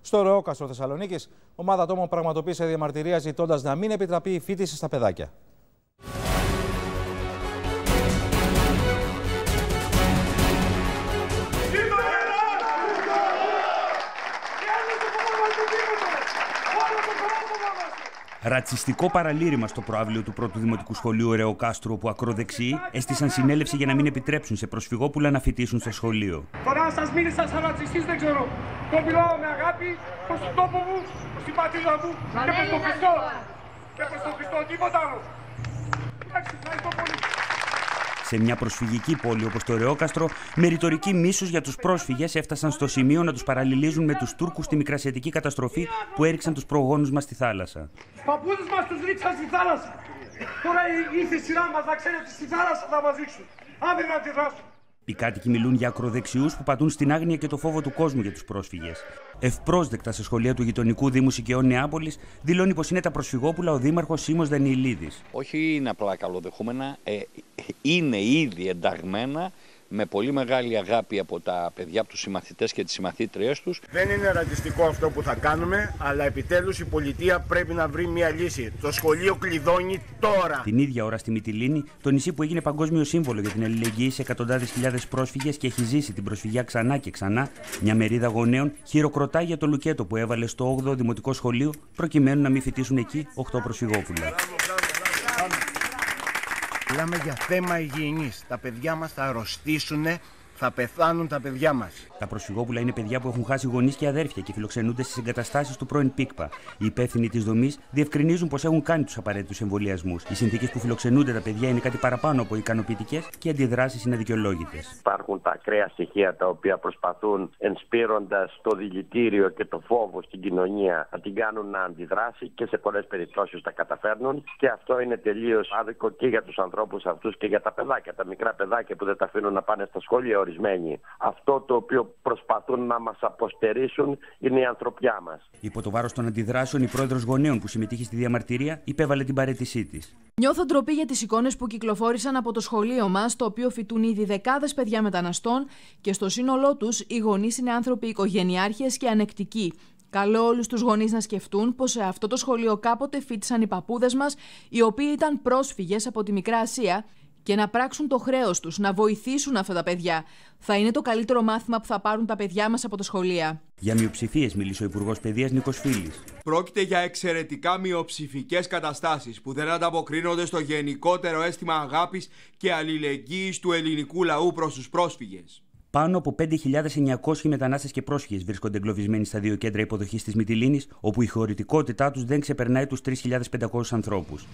Στο Ρεόκαστρο Θεσσαλονίκης, ομάδα ατόμων πραγματοποίησε διαμαρτυρία ζητώντας να μην επιτραπεί η φίτηση στα παιδάκια. Ρατσιστικό παραλήρημα στο προάβλιο του πρώτου δημοτικού σχολείου Ρεοκάστρου, όπου ακροδεξιοί έστησαν συνέλευση για να μην επιτρέψουν σε προσφυγόπουλα να φοιτήσουν στο σχολείο. Τώρα να σας μίλησα σαν ρατσιστής, δεν ξέρω. Το μιλάω με αγάπη προς τον τόπο μου, προς την πατρίδα μου και προς τον Χριστό. Και προς τον Χριστό, τίποτα άλλο. Εντάξει, ευχαριστώ πολύ σε μια προσφυγική πόλη όπως το Ρεόκαστρο, με ρητορική μίσου για τους πρόσφυγες έφτασαν στο σημείο να τους παραλληλίζουν με τους Τούρκους στη μικρασιατική καταστροφή που έριξαν τους προγόνους μας στη θάλασσα. Τους παππούδες μας τους ρίξαν στη θάλασσα. Τώρα ήρθε η σειρά μας να ξέρετε στη θάλασσα θα μας ρίξουν. Άντε να αντιδράσουν. Οι κάτοικοι μιλούν για ακροδεξιούς που πατούν στην άγνοια και το φόβο του κόσμου για τους πρόσφυγες. Ευπρόσδεκτα σε σχολεία του γειτονικού Δήμου Σικαιών Νεάπολης, δηλώνει πως είναι τα προσφυγόπουλα ο Δήμαρχος Σίμω Δανιηλίδης. Όχι είναι απλά καλοδεχούμενα, ε, είναι ήδη ενταγμένα με πολύ μεγάλη αγάπη από τα παιδιά, από τους συμμαθητές και τις συμμαθήτριές τους. Δεν είναι ρατσιστικό αυτό που θα κάνουμε, αλλά επιτέλους η πολιτεία πρέπει να βρει μια λύση. Το σχολείο κλειδώνει τώρα. Την ίδια ώρα στη Μυτιλίνη, το νησί που έγινε παγκόσμιο σύμβολο για την αλληλεγγύη σε εκατοντάδες χιλιάδες πρόσφυγες και έχει ζήσει την προσφυγιά ξανά και ξανά, μια μερίδα γονέων χειροκροτάει για το λουκέτο που έβαλε στο 8ο Δημοτικό Σχολείο προκειμένου να μην φοιτήσουν εκεί 8 προσφυγόπουλα. Μιλάμε για θέμα υγιεινής. Τα παιδιά μας θα αρρωστήσουν θα πεθάνουν τα παιδιά μας. Τα προσφυγόπουλα είναι παιδιά που έχουν χάσει γονείς και αδέρφια και φιλοξενούνται στις εγκαταστάσεις του πρώην ΠΙΚΠΑ. Οι υπεύθυνοι της δομής διευκρινίζουν πως έχουν κάνει τους απαραίτητους εμβολιασμούς. Οι συνθήκες που φιλοξενούνται τα παιδιά είναι κάτι παραπάνω από ικανοποιητικές και οι αντιδράσεις είναι αδικαιολόγητες. Υπάρχουν τα ακραία στοιχεία τα οποία προσπαθούν ενспήροντα το δηλητήριο και το φόβο στην κοινωνία να την κάνουν να αντιδράσει και σε πολλές περιπτώσεις τα καταφέρνουν. Και αυτό είναι τελείως άδικο και για τους ανθρώπους αυτούς και για τα παιδάκια, τα μικρά παιδάκια που δεν τα αφήνουν να πάνε στα σχόλια αυτό το οποίο προσπαθούν να μας αποστερήσουν είναι η ανθρωπιά μας. Υπό το βάρος των αντιδράσεων, η πρόεδρος γονέων που συμμετείχε στη διαμαρτυρία υπέβαλε την παρέτησή της. Νιώθω ντροπή για τις εικόνες που κυκλοφόρησαν από το σχολείο μας, το οποίο φοιτούν ήδη δεκάδες παιδιά μεταναστών και στο σύνολό τους οι γονείς είναι άνθρωποι οικογενειάρχες και ανεκτικοί. Καλό όλους τους γονείς να σκεφτούν πως σε αυτό το σχολείο κάποτε φίτησαν οι παππούδες μας, οι οποίοι ήταν πρόσφυγες από τη Μικρά Ασία και να πράξουν το χρέος τους, να βοηθήσουν αυτά τα παιδιά. Θα είναι το καλύτερο μάθημα που θα πάρουν τα παιδιά μας από τα σχολεία. Για μειοψηφίες μίλησε ο Υπουργός Παιδείας Νίκος Φίλης. Πρόκειται για εξαιρετικά μειοψηφικές καταστάσεις που δεν ανταποκρίνονται στο γενικότερο αίσθημα αγάπης και αλληλεγγύης του ελληνικού λαού προς τους πρόσφυγες. Πάνω από 5.900 μετανάστες και πρόσφυγες βρίσκονται εγκλωβισμένοι στα δύο κέντρα υποδοχής της Μυτιλίνης, όπου η χωρητικότητά τους δεν ξεπερνάει τους 3.500 ανθρώπους.